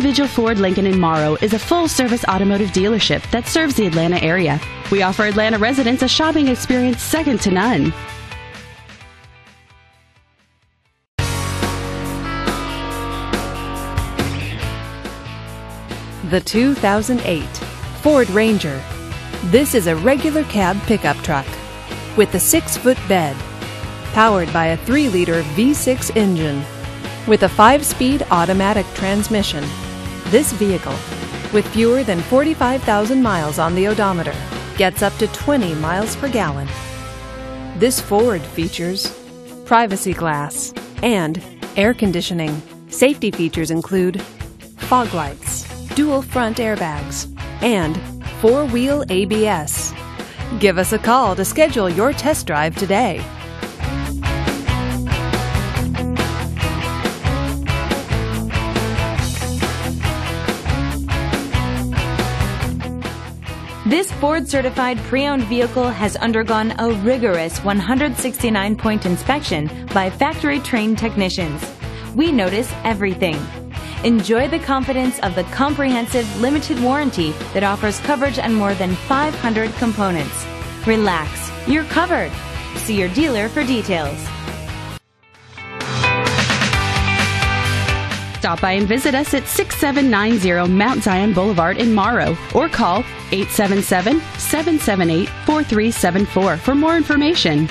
Vigil Ford Lincoln in Morrow is a full service automotive dealership that serves the Atlanta area. We offer Atlanta residents a shopping experience second to none. The 2008 Ford Ranger. This is a regular cab pickup truck with a six foot bed, powered by a 3 liter V6 engine. With a 5 speed automatic transmission, this vehicle, with fewer than 45,000 miles on the odometer, gets up to 20 miles per gallon. This Ford features privacy glass and air conditioning. Safety features include fog lights, dual front airbags, and four wheel ABS. Give us a call to schedule your test drive today. This Ford certified pre owned vehicle has undergone a rigorous 169 point inspection by factory trained technicians. We notice everything. Enjoy the confidence of the comprehensive limited warranty that offers coverage on more than 500 components. Relax, you're covered. See your dealer for details. Stop by and visit us at 6790 Mount Zion Boulevard in Morrow or call 877 778 4374 for more information.